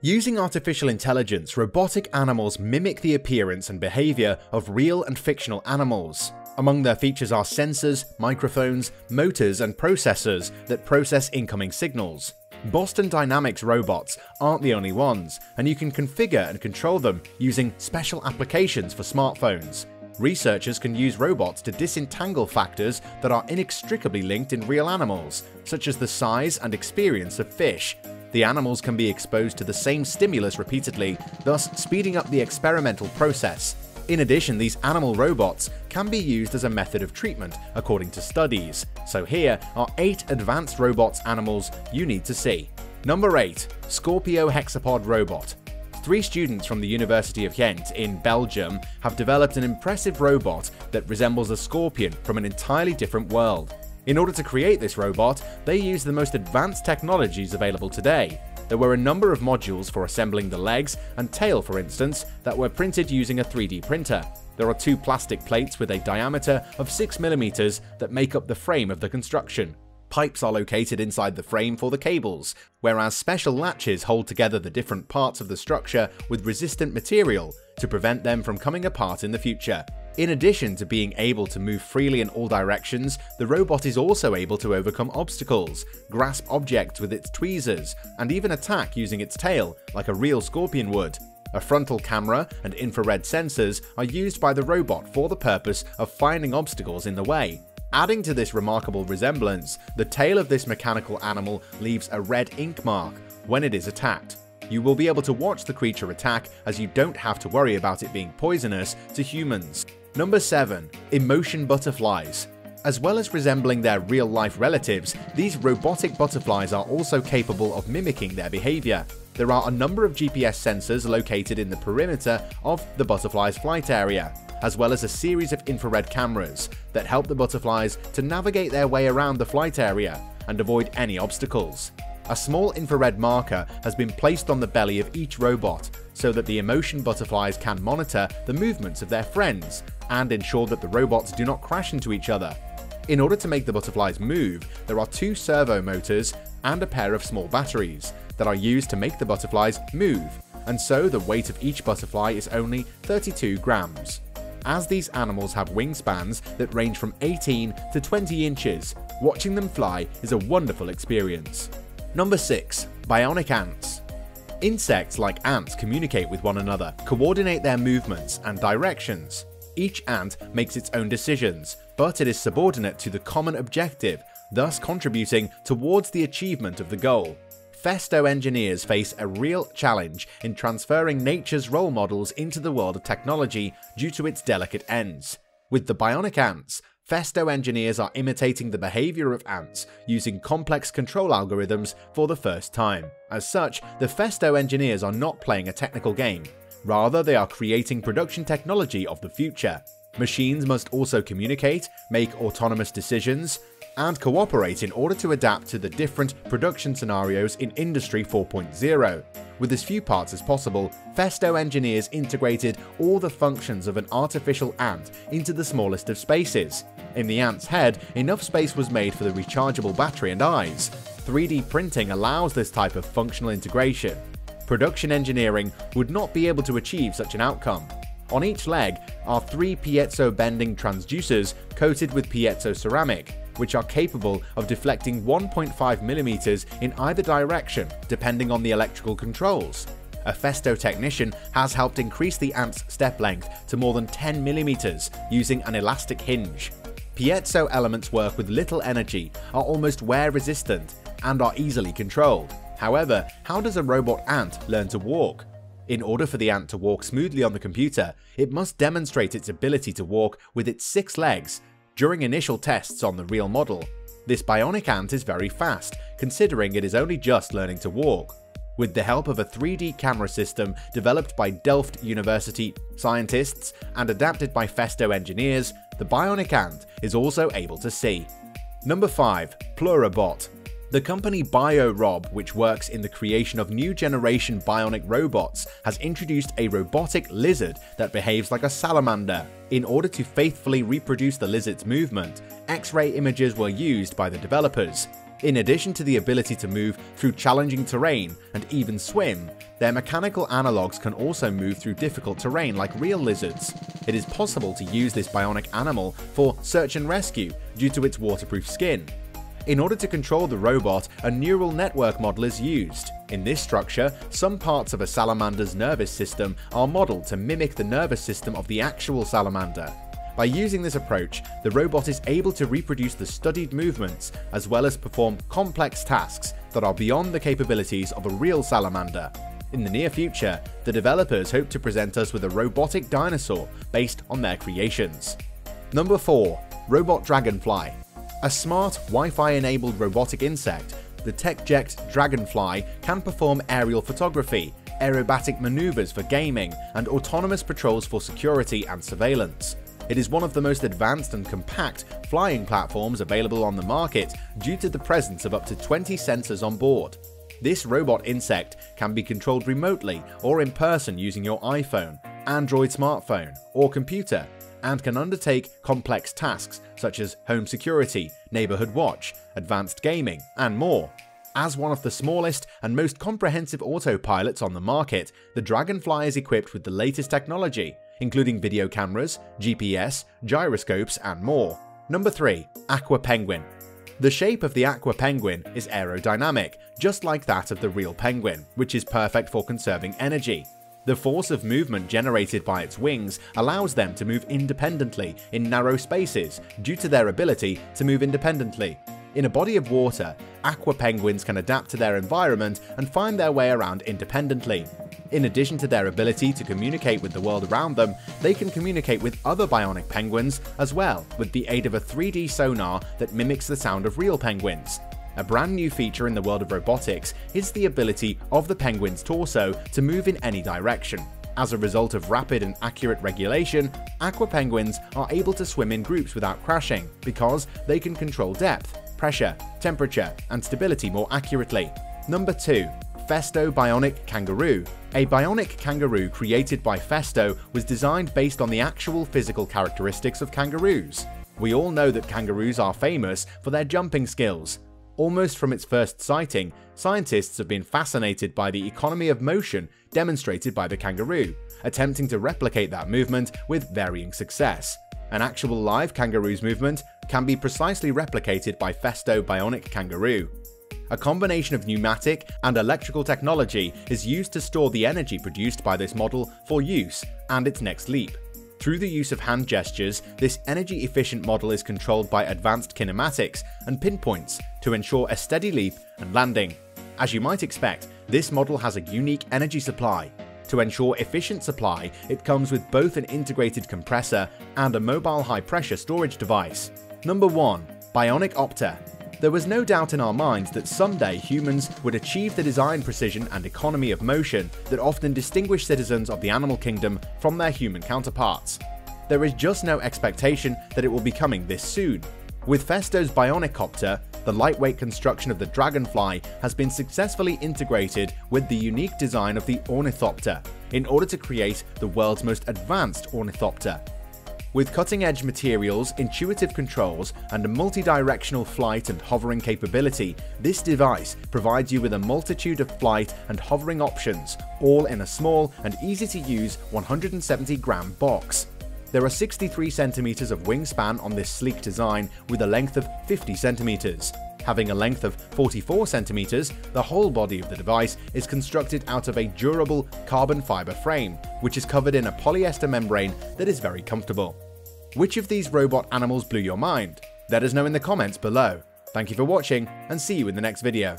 Using artificial intelligence, robotic animals mimic the appearance and behavior of real and fictional animals. Among their features are sensors, microphones, motors, and processors that process incoming signals. Boston Dynamics robots aren't the only ones, and you can configure and control them using special applications for smartphones. Researchers can use robots to disentangle factors that are inextricably linked in real animals, such as the size and experience of fish. The animals can be exposed to the same stimulus repeatedly, thus speeding up the experimental process. In addition, these animal robots can be used as a method of treatment according to studies. So here are 8 advanced robots animals you need to see. Number 8. Scorpio Hexapod Robot Three students from the University of Ghent in Belgium have developed an impressive robot that resembles a scorpion from an entirely different world. In order to create this robot, they used the most advanced technologies available today, there were a number of modules for assembling the legs and tail for instance that were printed using a 3D printer. There are two plastic plates with a diameter of 6mm that make up the frame of the construction. Pipes are located inside the frame for the cables, whereas special latches hold together the different parts of the structure with resistant material to prevent them from coming apart in the future. In addition to being able to move freely in all directions, the robot is also able to overcome obstacles, grasp objects with its tweezers, and even attack using its tail, like a real scorpion would. A frontal camera and infrared sensors are used by the robot for the purpose of finding obstacles in the way. Adding to this remarkable resemblance, the tail of this mechanical animal leaves a red ink mark when it is attacked. You will be able to watch the creature attack as you don't have to worry about it being poisonous to humans. Number 7. Emotion Butterflies as well as resembling their real-life relatives, these robotic butterflies are also capable of mimicking their behavior. There are a number of GPS sensors located in the perimeter of the butterfly's flight area, as well as a series of infrared cameras that help the butterflies to navigate their way around the flight area and avoid any obstacles. A small infrared marker has been placed on the belly of each robot so that the emotion butterflies can monitor the movements of their friends and ensure that the robots do not crash into each other. In order to make the butterflies move, there are two servo motors and a pair of small batteries that are used to make the butterflies move, and so the weight of each butterfly is only 32 grams. As these animals have wingspans that range from 18 to 20 inches, watching them fly is a wonderful experience. Number 6. Bionic Ants Insects like ants communicate with one another, coordinate their movements and directions, each ant makes its own decisions, but it is subordinate to the common objective, thus contributing towards the achievement of the goal. Festo engineers face a real challenge in transferring nature's role models into the world of technology due to its delicate ends. With the bionic ants, Festo engineers are imitating the behavior of ants using complex control algorithms for the first time. As such, the Festo engineers are not playing a technical game, Rather, they are creating production technology of the future. Machines must also communicate, make autonomous decisions, and cooperate in order to adapt to the different production scenarios in Industry 4.0. With as few parts as possible, Festo engineers integrated all the functions of an artificial ant into the smallest of spaces. In the ant's head, enough space was made for the rechargeable battery and eyes. 3D printing allows this type of functional integration, production engineering would not be able to achieve such an outcome. On each leg are three piezo bending transducers coated with piezo ceramic, which are capable of deflecting 1.5mm in either direction depending on the electrical controls. A Festo technician has helped increase the amp's step length to more than 10mm using an elastic hinge. Piezo elements work with little energy, are almost wear resistant, and are easily controlled. However, how does a robot ant learn to walk? In order for the ant to walk smoothly on the computer, it must demonstrate its ability to walk with its six legs during initial tests on the real model. This bionic ant is very fast, considering it is only just learning to walk. With the help of a 3D camera system developed by Delft University scientists and adapted by Festo engineers, the bionic ant is also able to see. Number 5. Pleurobot the company BioRob, which works in the creation of new generation bionic robots, has introduced a robotic lizard that behaves like a salamander. In order to faithfully reproduce the lizard's movement, X-ray images were used by the developers. In addition to the ability to move through challenging terrain and even swim, their mechanical analogues can also move through difficult terrain like real lizards. It is possible to use this bionic animal for search and rescue due to its waterproof skin. In order to control the robot, a neural network model is used. In this structure, some parts of a salamander's nervous system are modeled to mimic the nervous system of the actual salamander, by using this approach, the robot is able to reproduce the studied movements as well as perform complex tasks that are beyond the capabilities of a real salamander. In the near future, the developers hope to present us with a robotic dinosaur based on their creations. Number 4. Robot Dragonfly A smart, Wi-Fi enabled robotic insect, the TechJect Dragonfly can perform aerial photography, aerobatic maneuvers for gaming, and autonomous patrols for security and surveillance. It is one of the most advanced and compact flying platforms available on the market due to the presence of up to 20 sensors on board. This robot insect can be controlled remotely or in person using your iPhone, Android smartphone, or computer, and can undertake complex tasks such as home security, neighborhood watch, advanced gaming, and more. As one of the smallest and most comprehensive autopilots on the market, the Dragonfly is equipped with the latest technology, including video cameras, GPS, gyroscopes, and more. Number 3. Aqua Penguin the shape of the aqua penguin is aerodynamic, just like that of the real penguin, which is perfect for conserving energy. The force of movement generated by its wings allows them to move independently in narrow spaces due to their ability to move independently. In a body of water, aqua penguins can adapt to their environment and find their way around independently. In addition to their ability to communicate with the world around them, they can communicate with other bionic penguins as well with the aid of a 3D sonar that mimics the sound of real penguins. A brand new feature in the world of robotics is the ability of the penguin's torso to move in any direction. As a result of rapid and accurate regulation, aqua penguins are able to swim in groups without crashing because they can control depth, pressure, temperature, and stability more accurately. Number 2. Festo Bionic Kangaroo. A bionic kangaroo created by Festo was designed based on the actual physical characteristics of kangaroos. We all know that kangaroos are famous for their jumping skills. Almost from its first sighting, scientists have been fascinated by the economy of motion demonstrated by the kangaroo, attempting to replicate that movement with varying success. An actual live kangaroo's movement can be precisely replicated by Festo Bionic Kangaroo. A combination of pneumatic and electrical technology is used to store the energy produced by this model for use and its next leap. Through the use of hand gestures, this energy efficient model is controlled by advanced kinematics and pinpoints to ensure a steady leap and landing. As you might expect, this model has a unique energy supply. To ensure efficient supply, it comes with both an integrated compressor and a mobile high pressure storage device. Number 1. Bionicopter there was no doubt in our minds that someday humans would achieve the design precision and economy of motion that often distinguish citizens of the animal kingdom from their human counterparts. There is just no expectation that it will be coming this soon. With Festo's Bionicopter, the lightweight construction of the Dragonfly has been successfully integrated with the unique design of the Ornithopter in order to create the world's most advanced ornithopter, with cutting-edge materials, intuitive controls, and a multi-directional flight and hovering capability, this device provides you with a multitude of flight and hovering options, all in a small and easy-to-use 170-gram box. There are 63 centimeters of wingspan on this sleek design with a length of 50 centimeters. Having a length of 44 centimeters, the whole body of the device is constructed out of a durable carbon fiber frame, which is covered in a polyester membrane that is very comfortable. Which of these robot animals blew your mind? Let us know in the comments below. Thank you for watching, and see you in the next video.